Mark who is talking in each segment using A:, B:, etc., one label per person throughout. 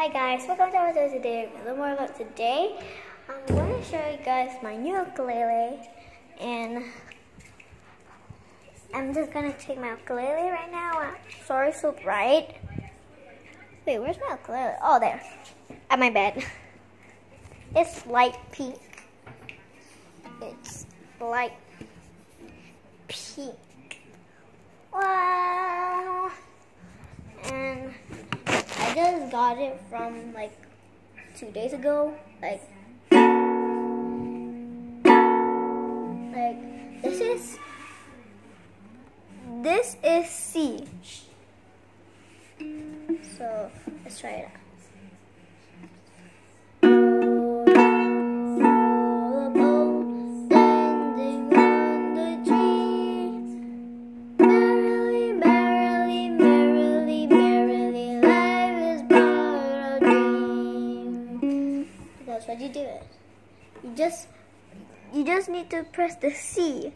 A: Hi guys, welcome to our video today. A little more about today. I'm going to show you guys my new ukulele and I'm just going to take my ukulele right now. Uh, sorry, so bright. Wait, where's my ukulele? Oh, there. At my bed. It's light pink. It's light pink. Wow. I just got it from like two days ago. Like, like this is this is C. So let's try it out. Just, you just need to press the C,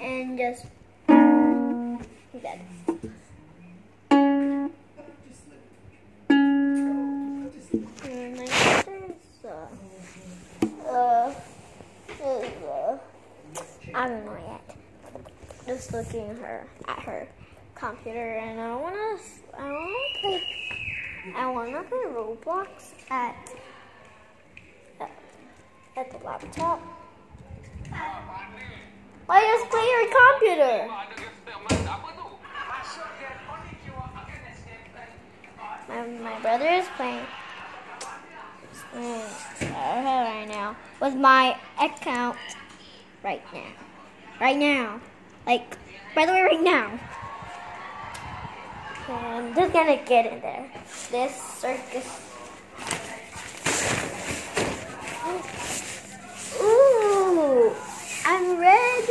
A: and just uh, uh, I don't know yet. Just looking her at her computer and I wanna I wanna play I wanna play Roblox at, at the laptop. Why just play your computer? My, my brother is playing right now with my account right now. Right now. Like, by the way, right now. I'm just gonna get in there. This circus. I'm red.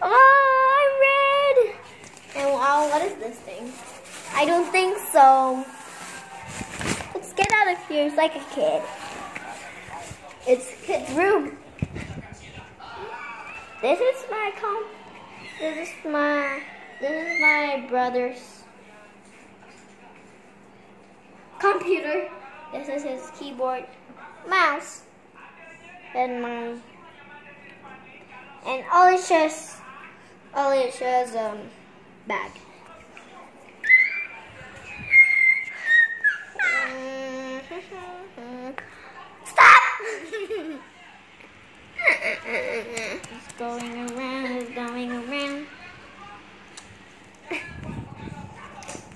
A: Oh, I'm red. And wow, what is this thing? I don't think so. Let's get out of here. It's like a kid. It's kid's room. This is my comp. This is my. This is my brother's computer. This is his keyboard, mouse, and my. And Alicia's. Alicia's um bag. Stop! It's going around, it's going around.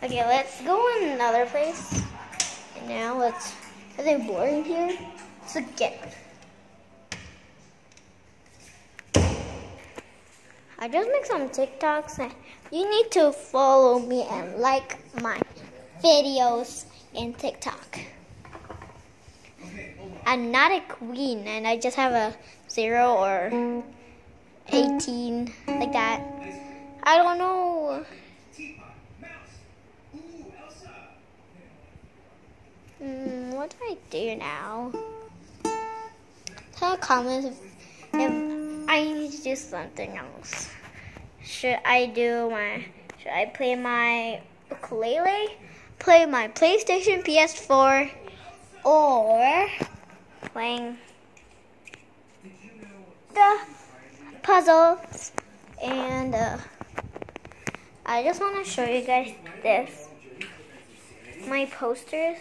A: okay, let's go in another place. And now let's, is it boring here? So get. I just make some TikToks and you need to follow me and like my videos in TikTok. I'm not a queen and I just have a zero or 18 like that. I don't know. Mm, what do I do now? Tell comments if, if I need to do something else. Should I do my? Should I play my ukulele? Play my PlayStation, PS4, or playing the puzzles and uh, I just want to show you guys this my posters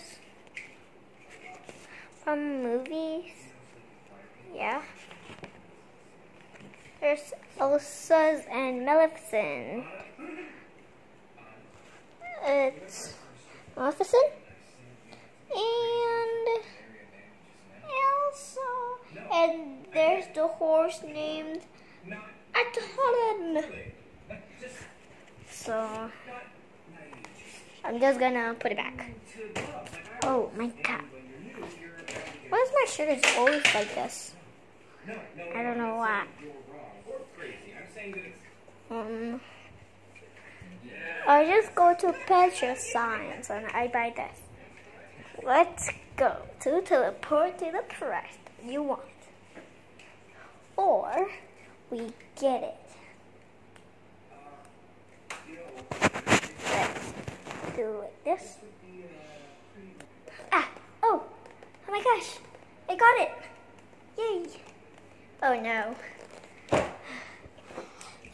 A: from movies yeah there's Elsa's and Maleficent it's Maleficent and Elsa and there's the horse named Atalan. So I'm just gonna put it back. Oh my god. Why is my shirt is always like this? I don't know why. Um I just go to Petra Science and I buy this. Let's go to teleport to the price you want. Or we get it. do like this. Ah, oh, oh my gosh, I got it. Yay. Oh no.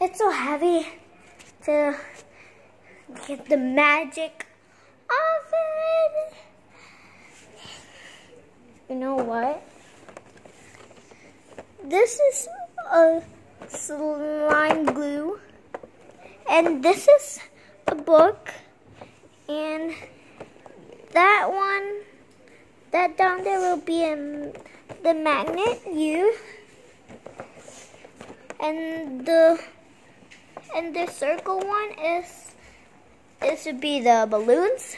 A: It's so heavy to get the magic of it. You know what? This is a slime glue. And this is a book. And that one, that down there will be in the magnet you, And the and the circle one is this would be the balloons.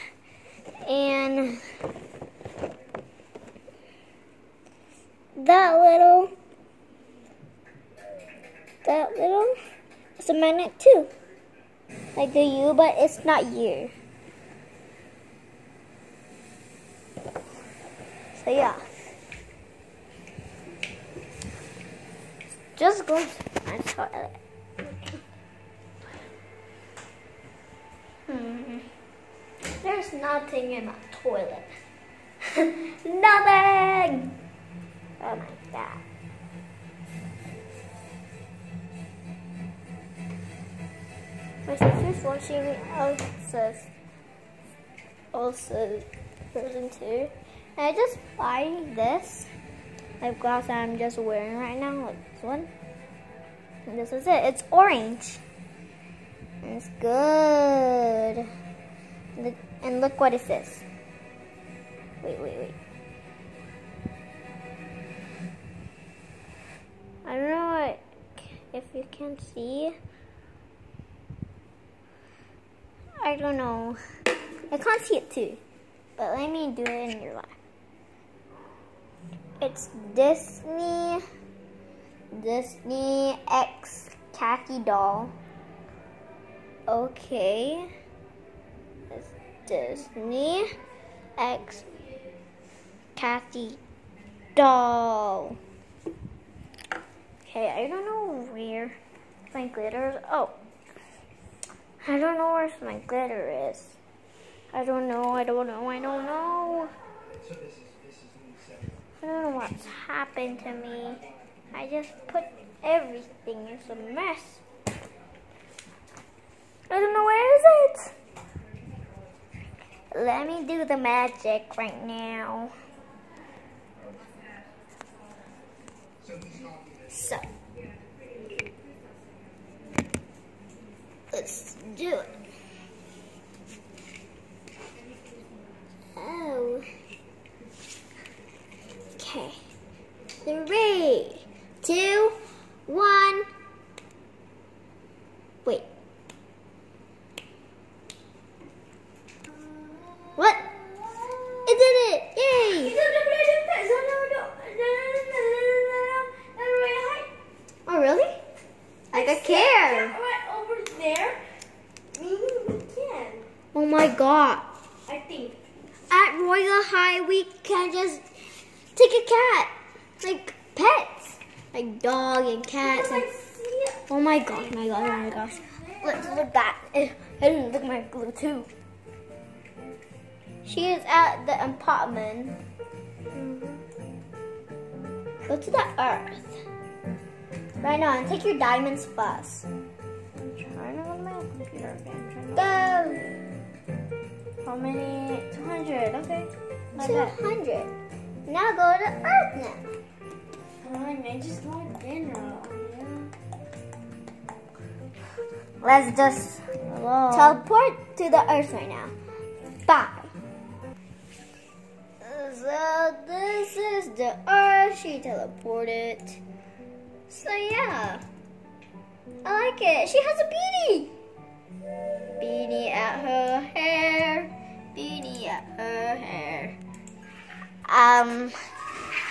A: And that little that little is a magnet too. Like the U but it's not U so yeah. Just go my toilet Hmm. There's nothing in my toilet. nothing! Oh my god. My sister's watching Elsa's also Frozen 2. And I just buy this lip gloss that I'm just wearing right now, like this one. And this is it. It's orange. It's good. And look what it says. Wait, wait, wait. I don't know if you can see. I don't know. I can't see it too. But let me do it in your life. It's Disney, Disney X Cathy Doll. Okay. Disney X Cathy Doll. Okay, I don't know where my glitter is. Oh. I don't know where my glitter is. I don't know, I don't know, I don't know. I don't know what's happened to me. I just put everything. It's a mess. I don't know where is it. Let me do the magic right now. So, let's do it. Oh. Okay. Three, two, one. Wait. What? It did it! Yay! Oh, really? Care.
B: over there. We can.
A: Oh my god.
B: I think.
A: At Royal High, we can just take a cat. Like pets. Like dog and cats. And, oh my god, my god, oh my gosh. Let's look that. I didn't look at my glue too. She is at the apartment. Go to the earth. Right now, and take your diamonds first.
B: Trying to my computer again.
A: Go!
B: How many? 200. Okay. Not bad.
A: 200. Now go to earth now.
B: Fine, I just want dinner.
A: Let's just
B: Hello.
A: teleport to the earth right now. Bye. So this is the earth. She teleported. So yeah. I like it. She has a beanie. Beanie at her hair. Beanie at her hair. Um,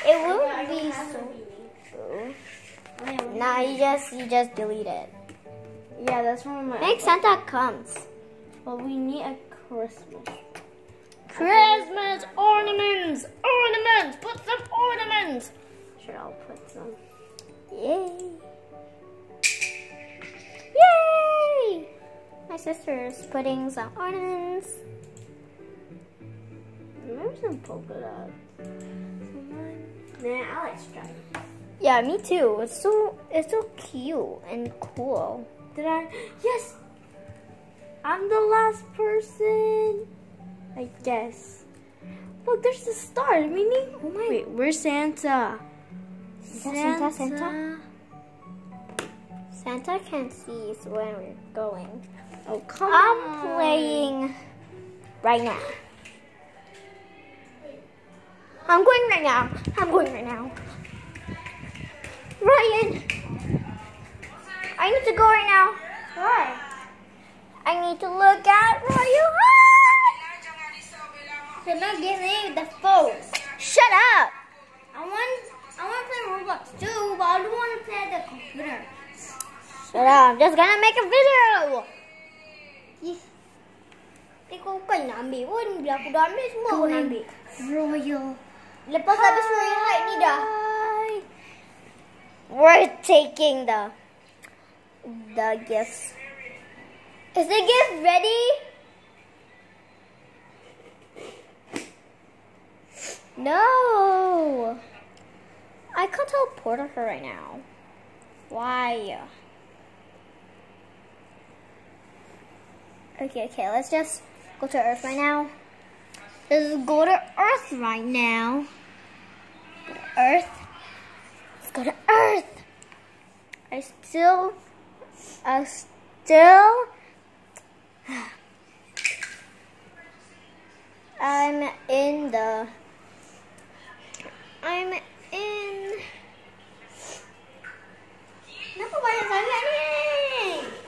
A: it won't be so cool. Now you just you just delete it.
B: Yeah, that's one of my.
A: Next Santa comes.
B: But we need a Christmas.
A: Christmas ornaments! Ornaments! Put some ornaments!
B: Sure, I'll put some.
A: Yay! My sister is putting some ornaments.
B: some polka dots. Nah, I like stripes.
A: Yeah, me too. It's so it's so cute and cool.
B: Did I? Yes! I'm the last person. I guess. Look, there's the star, Mimi.
A: Oh my!
B: Wait, where's Santa?
A: Santa, Santa? Santa can't see us when we're going.
B: Oh, come
A: I'm
B: on.
A: playing right now. I'm going right now. I'm going right now. Ryan, I need to go right now.
B: Why?
A: I need to look at Ryan.
B: So now give me the phone.
A: Shut up.
B: I want, I want to play Roblox too, but I don't want to play at the computer.
A: Shut up. I'm just gonna make a video.
B: Ikaw ka na ambil pun bila aku dah ambil semua aku nak ambil.
A: Royal.
B: Lepas habis Royal High ni dah.
A: We're taking the the gifts. Is the gift ready? No. I can't teleport her right now. Why? Okay, okay, let's just go to Earth right now. Let's go to Earth right now. Go to Earth. Let's go to Earth. I still, I still, I'm in the, I'm in,
B: Kenapa banyak sangat ni?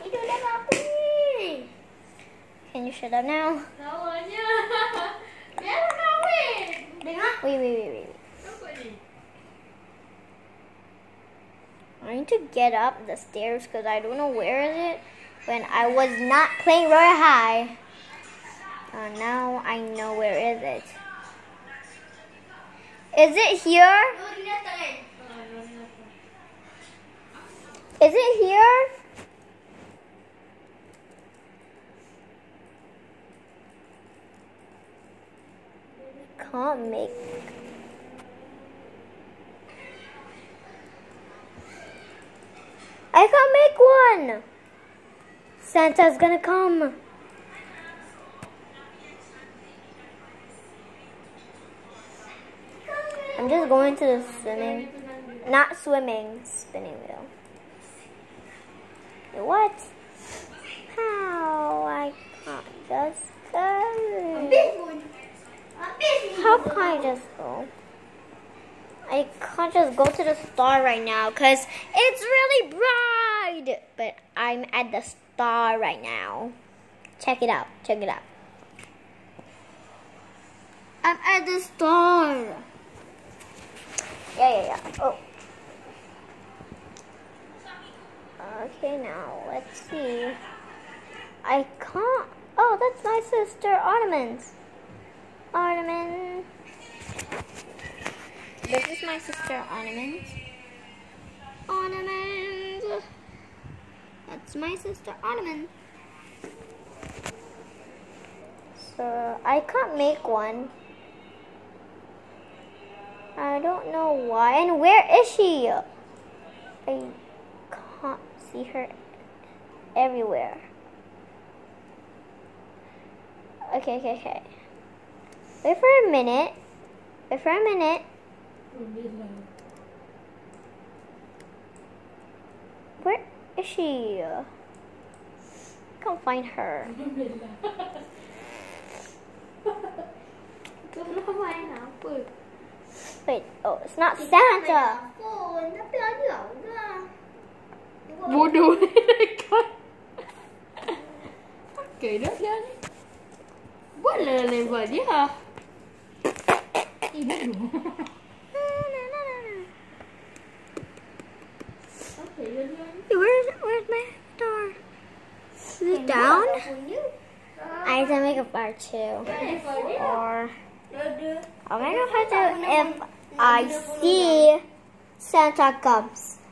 B: Itu dah apa ni?
A: Can you shut up now?
B: Kawannya. Dia dah kahwin. Dengar.
A: Wait, wait, wait, wait. I need to get up the stairs because I don't know where is it when I was not playing Royal High. Uh, now I know where is it. Is it here?
B: Oh, dia datang kan?
A: Is it here? Can't make. I can't make one. Santa's gonna come. I'm just going to the swimming, not swimming, spinning wheel. What? How I can't just go?
B: Habis pun. Habis ni.
A: How can I just go? I can't just go to the star right now because it's really bright. But I'm at the star right now. Check it out. Check it out. I'm at the star. Yeah, yeah, yeah. Oh. Okay, now let's see. I can't. Oh, that's my sister Ornaments. Ornament. This is my sister Ornament. Ornament. That's my sister Ornament. So I can't make one. I don't know why. And where is she? I can't see her everywhere. Okay, okay, okay. Wait for a minute. Wait for a minute. Where is she? Can't find her. Wait, oh, it's not Santa.
C: Bodoh ni dekat. Okay dah dia ni. Buatlah level dia. Okay, dah dia ni.
A: Where's where's my star? Is it down? I have to make a bar too. Or I'm gonna have to if I see Santa comes.